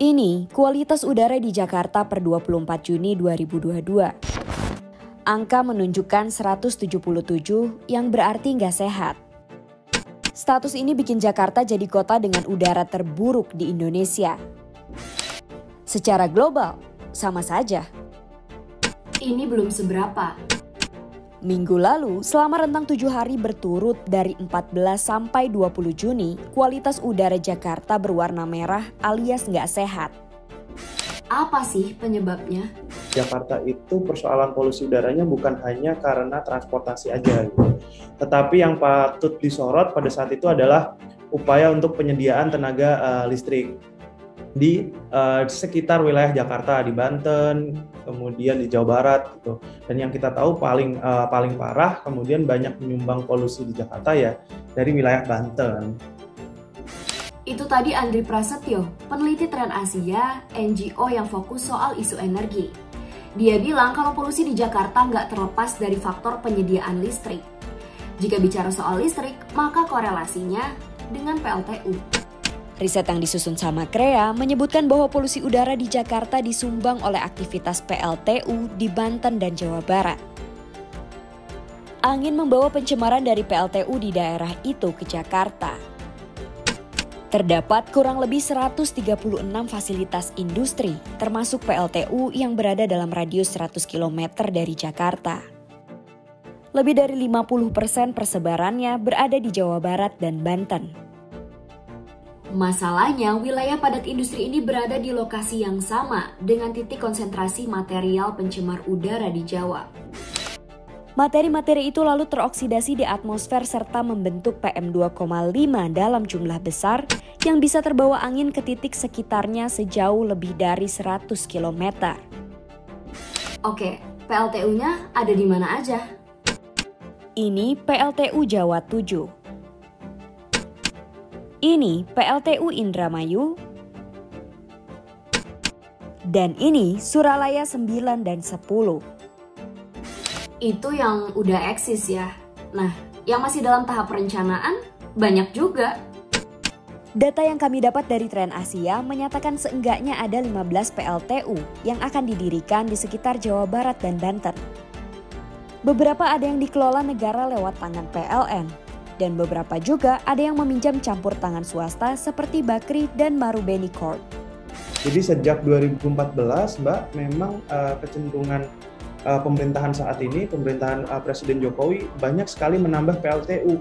Ini kualitas udara di Jakarta per 24 Juni 2022. Angka menunjukkan 177 yang berarti nggak sehat. Status ini bikin Jakarta jadi kota dengan udara terburuk di Indonesia. Secara global, sama saja. Ini belum seberapa. Minggu lalu, selama rentang tujuh hari berturut dari 14 sampai 20 Juni, kualitas udara Jakarta berwarna merah alias nggak sehat. Apa sih penyebabnya? Jakarta itu persoalan polusi udaranya bukan hanya karena transportasi aja gitu. Tetapi yang patut disorot pada saat itu adalah upaya untuk penyediaan tenaga uh, listrik di uh, sekitar wilayah Jakarta di Banten, kemudian di Jawa Barat gitu. Dan yang kita tahu paling uh, paling parah kemudian banyak menyumbang polusi di Jakarta ya dari wilayah Banten. Itu tadi Andri Prasetyo, peneliti tren Asia, NGO yang fokus soal isu energi. Dia bilang kalau polusi di Jakarta nggak terlepas dari faktor penyediaan listrik. Jika bicara soal listrik, maka korelasinya dengan PLTU. Riset yang disusun sama Krea menyebutkan bahwa polusi udara di Jakarta disumbang oleh aktivitas PLTU di Banten dan Jawa Barat. Angin membawa pencemaran dari PLTU di daerah itu ke Jakarta. Terdapat kurang lebih 136 fasilitas industri, termasuk PLTU yang berada dalam radius 100 km dari Jakarta. Lebih dari 50 persen persebarannya berada di Jawa Barat dan Banten. Masalahnya, wilayah padat industri ini berada di lokasi yang sama dengan titik konsentrasi material pencemar udara di Jawa. Materi-materi itu lalu teroksidasi di atmosfer serta membentuk PM2,5 dalam jumlah besar yang bisa terbawa angin ke titik sekitarnya sejauh lebih dari 100 km. Oke, PLTU-nya ada di mana aja? Ini PLTU Jawa 7 ini PLTU Indramayu. Dan ini Suralaya 9 dan 10. Itu yang udah eksis ya. Nah, yang masih dalam tahap perencanaan banyak juga. Data yang kami dapat dari Tren Asia menyatakan seenggaknya ada 15 PLTU yang akan didirikan di sekitar Jawa Barat dan Banten. Beberapa ada yang dikelola negara lewat tangan PLN, dan beberapa juga ada yang meminjam campur tangan swasta seperti Bakri dan Marubeni Corp. Jadi sejak 2014, Mbak, memang uh, kecenderungan uh, pemerintahan saat ini, pemerintahan uh, Presiden Jokowi banyak sekali menambah PLTU.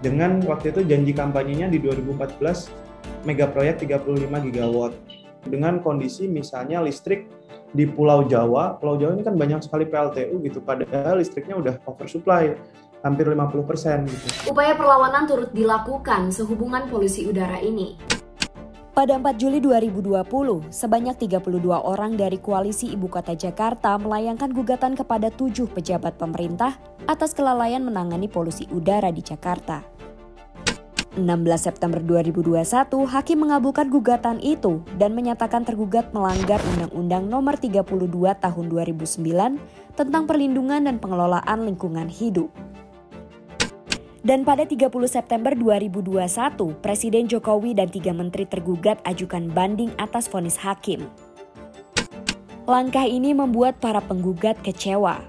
Dengan waktu itu janji kampanyenya di 2014 mega proyek 35 gigawatt. Dengan kondisi misalnya listrik di Pulau Jawa, Pulau Jawa ini kan banyak sekali PLTU gitu, padahal listriknya udah oversupply hampir 50% persen gitu. Upaya perlawanan turut dilakukan sehubungan polusi udara ini. Pada 4 Juli 2020, sebanyak 32 orang dari Koalisi Ibu Kota Jakarta melayangkan gugatan kepada tujuh pejabat pemerintah atas kelalaian menangani polusi udara di Jakarta. 16 September 2021, hakim mengabulkan gugatan itu dan menyatakan tergugat melanggar Undang-Undang Nomor 32 Tahun 2009 tentang perlindungan dan pengelolaan lingkungan hidup. Dan pada 30 September 2021, Presiden Jokowi dan tiga menteri tergugat ajukan banding atas vonis hakim. Langkah ini membuat para penggugat kecewa.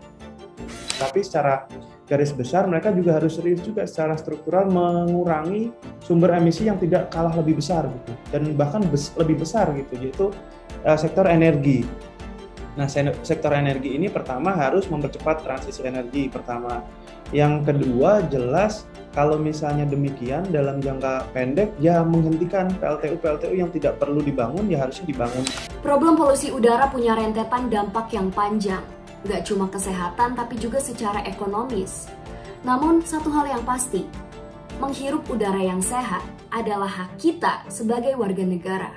Tapi secara garis besar mereka juga harus serius juga secara struktural mengurangi sumber emisi yang tidak kalah lebih besar gitu dan bahkan bes, lebih besar gitu yaitu uh, sektor energi. Nah, sektor energi ini pertama harus mempercepat transisi energi pertama. Yang kedua jelas kalau misalnya demikian dalam jangka pendek ya menghentikan PLTU-PLTU yang tidak perlu dibangun ya harusnya dibangun. Problem polusi udara punya rentetan dampak yang panjang. Gak cuma kesehatan tapi juga secara ekonomis. Namun satu hal yang pasti, menghirup udara yang sehat adalah hak kita sebagai warga negara.